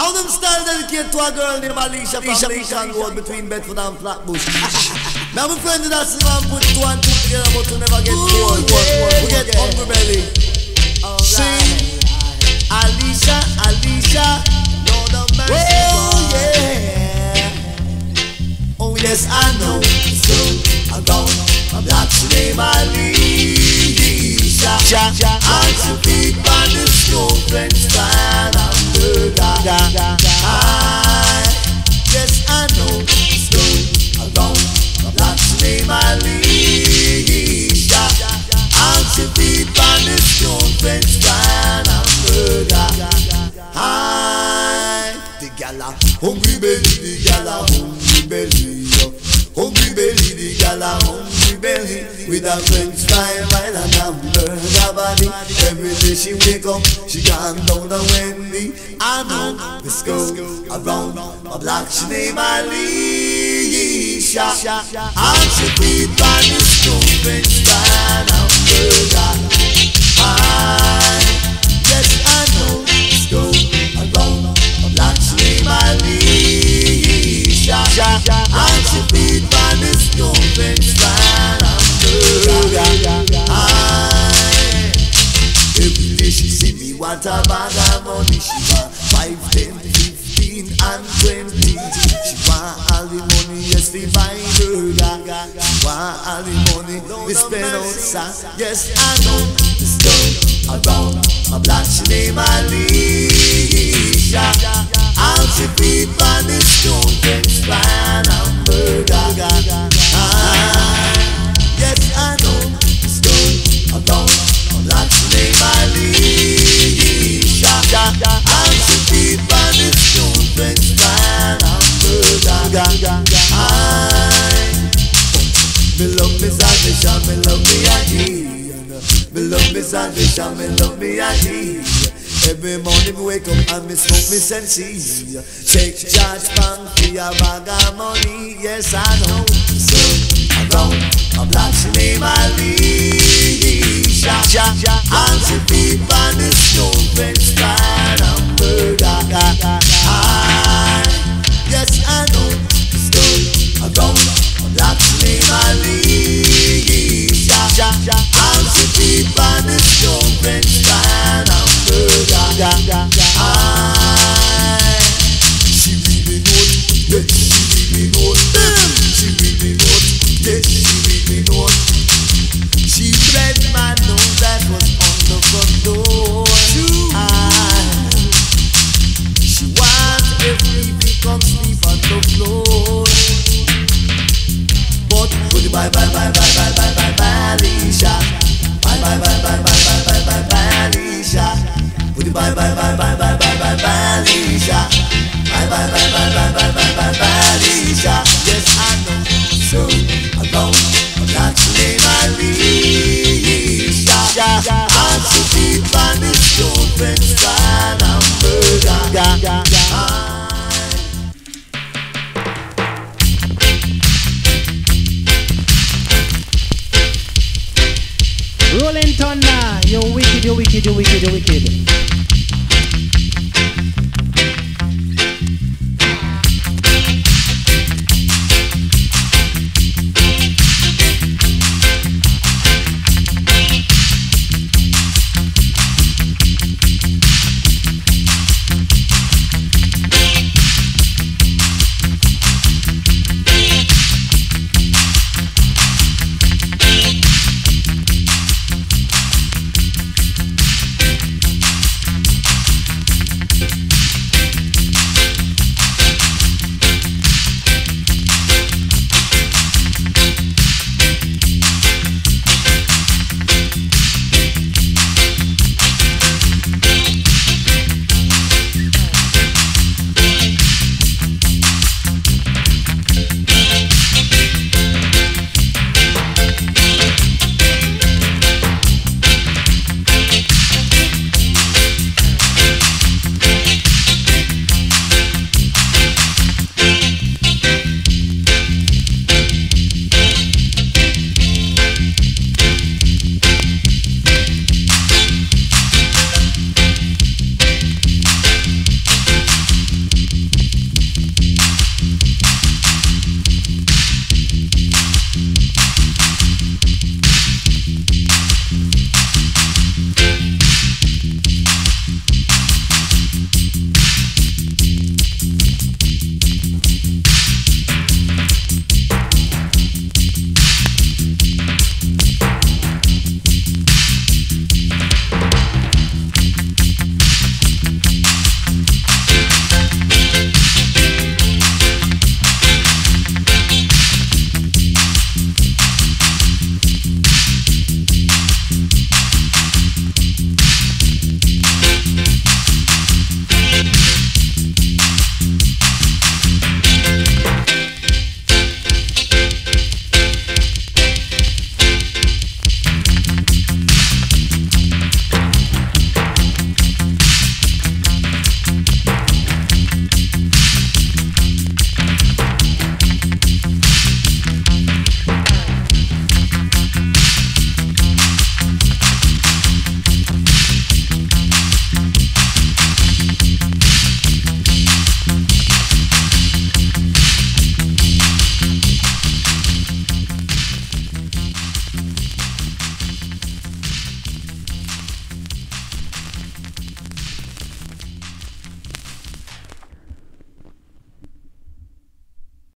Now them style dedicated to a girl named Alesha from Lincoln Road between Bedford and Flatbush. now my friend that man put two and two together but to never get cold. We get hungry belly. Sing Alesha, Alesha, Lord of mercy. Oh yeah. Oh yes, I know. So I go. I'm not name Alesha. And she feet a fry while and a murder body. Every day she wake up, she gone down a Wendy. I know this girl around a black she name Alesha, and she feed by the stone French fry and a murder. And twenty She want all the money, yes, we buy burger She want all the money, we spend outside Yes, I know this girl around. My block She name Alesha Me love me salvation, me love me again. Every morning me wake up and me smoke me sensi. Take charge bank for your bag of money. Yes I know. So around a black she name Alesha, and she feed by the stone fence Goodbye, bye, bye, bye, bye, bye, bye, bye, Alesha. Bye, bye, bye, bye, bye, bye, bye, bye, bye, Alesha. Yes, I know. So around a black name Alesha. And she feed by the stone fence fan and murder. I Rolling thunder, you wicked, you wicked, you wicked, you wicked.